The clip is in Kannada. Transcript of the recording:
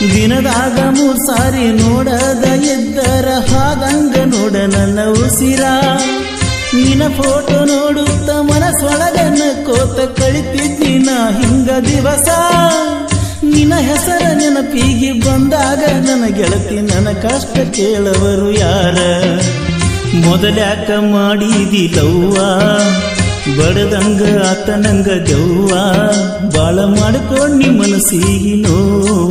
ದಿನದಾಗ ಮೂರ್ ಸಾರಿ ನೋಡದ ಎದ್ದರ ಹಾಗಂಗ ನೋಡ ನನ್ನ ಉಸಿರ. ನಿನ ಫೋಟೋ ನೋಡುತ್ತ ಮನಸ್ಸೊಳಗನ್ನ ಕೋತ ಕಳಿತಿದ್ದಿ ನಾ ಹಿಂಗ ದಿವಸ. ನಿನ್ನ ಹೆಸರ ನೆನಪಿಗೆ ಬಂದಾಗ ನನ್ನ ಗೆಳತಿ ನನ್ನ ಕಷ್ಟ ಕೇಳವರು ಯಾರ? ಮೊದಲ್ಯಾಕ ಮಾಡಿದಿ ಲವ್ವ ಬಡದಂಗ ಆತನಂಗ ದೆವ್ವ. ಬಾಳ ನಿ ಮನಸ್ಸಿಗೆ ನೋವ.